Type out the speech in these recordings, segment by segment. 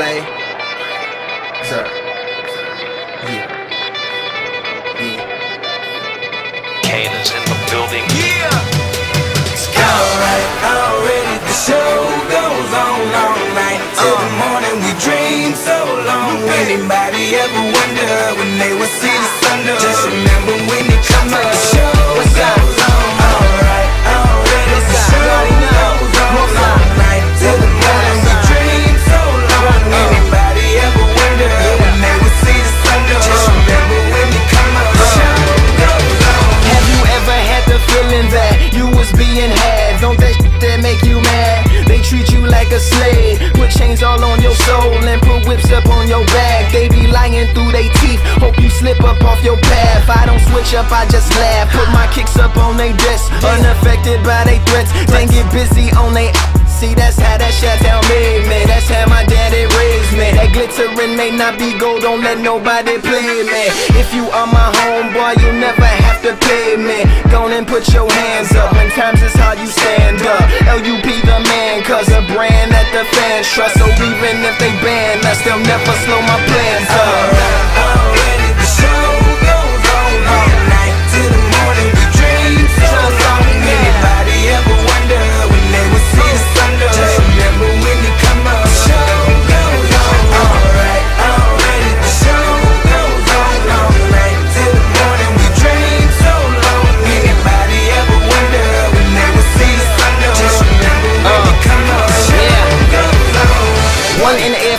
Blay. Sir. Yeah. Yeah. Kane is in the building. Yeah. Alright, already the show goes on all night Till the uh. morning we dream so long Anybody ever wonder when they will like a slave, put chains all on your soul and put whips up on your back. They be lying through they teeth, hope you slip up off your path. I don't switch up, I just laugh. Put my kicks up on they desk, unaffected by they threats. Then get busy on they. See, that's how that shit down made me. Glittering may not be gold, don't let nobody play me. If you are my homeboy, you never have to pay me. Go and put your hands up. When times is hard, you stand up. LUP the man, cause a brand that the fans trust. So even if they ban us, they'll never slow my plans up.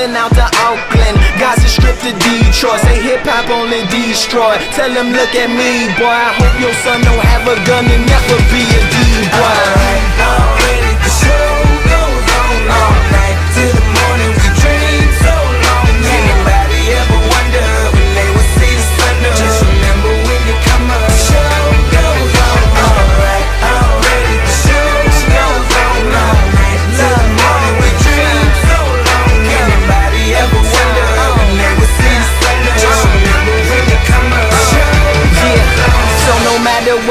Oakland out to Auckland, Guys are stripped to Detroit. Say hip hop only destroy. Tell them look at me, boy. I hope your son don't have a gun and never be a D-boy.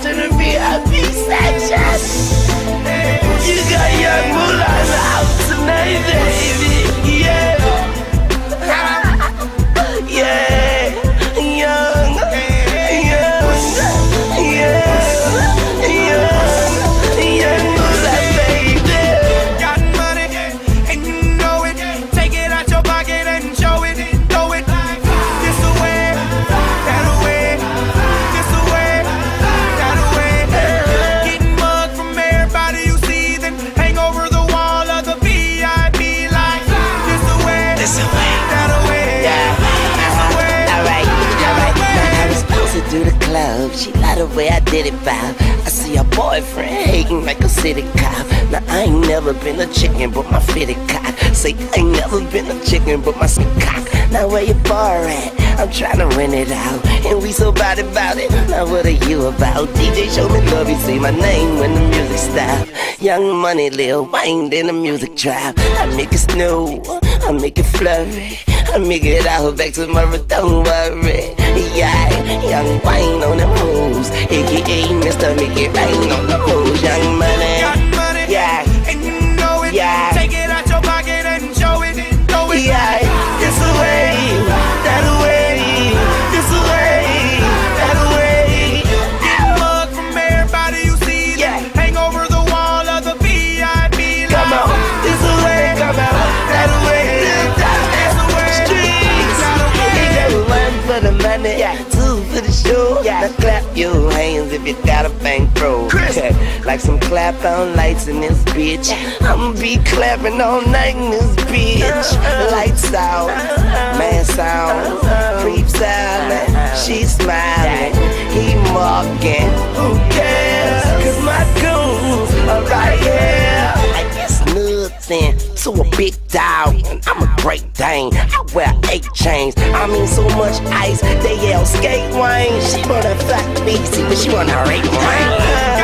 To the VIP section. The way I did it, vibe. I see her boyfriend hating like a city cop. Now I ain't never been a chicken, but my fitted cock. Say I ain't never been a chicken, but my cock. Now where your bar at? I'm trying to rent it out, and we so bad about it. Now what are you about? DJ, show me love. You say my name when the music stop. Young money, Lil Wayne, in the music trap. I make it snow, I make it flurry. I make it out back to tomorrow, don't worry. Yeah, young Wayne on the moves, aka Mr. Make It Rain on the moves. Young money, Your hands if you got a bankroll. like some clap on lights in this bitch. I'ma be clapping all night in this bitch. Lights out, man sound, creeps out. She smiling, he mocking. Who cares? Cause my goons are right here. I guess nothing to a big dog. I'm a great Dane. I wear eight chains. I mean so much ice. They yell skate Wayne. She wanna fuck me, but she wanna rape Wayne.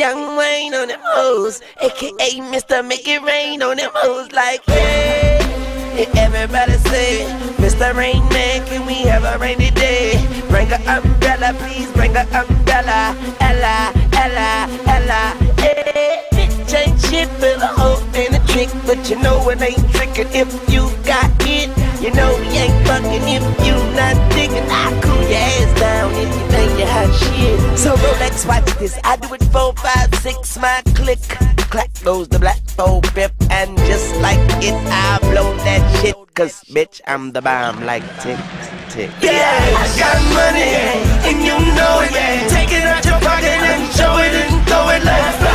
Young Wayne on them hoes, aka Mr. Make It Rain on them hoes. Like, hey, and everybody say, Mr. Rain Man, can we have a rainy day? Bring an umbrella, please bring an umbrella. Ella, Ella, Ella, hey. Bitch ain't shit, but a hoe ain't a trick. But you know it ain't tricking if you got it. You know you ain't fucking if you So Rolex, watch this. I do it four, five, six, my click. Clack goes the black four fifth, and just like it, I blow that shit. Cause bitch, I'm the bomb like tick, tick. Yeah, I got money, and you know it. Take it out your pocket and show it and throw it like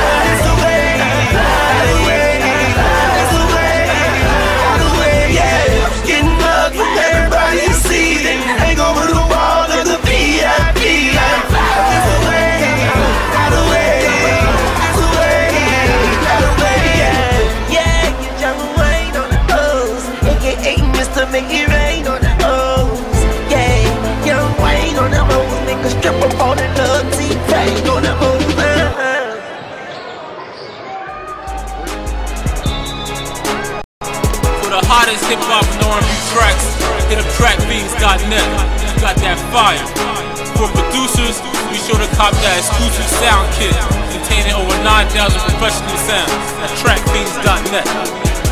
Make It Rain on the hoes. Yeah, young Wayne on the hoes, strip up all the love, on the hoes. For the hottest hip hop and R&B tracks, hit trackbeats.net. Got that fire. For producers, be sure to cop that exclusive sound kit containing over 9,000 professional sounds at trackbeats.net.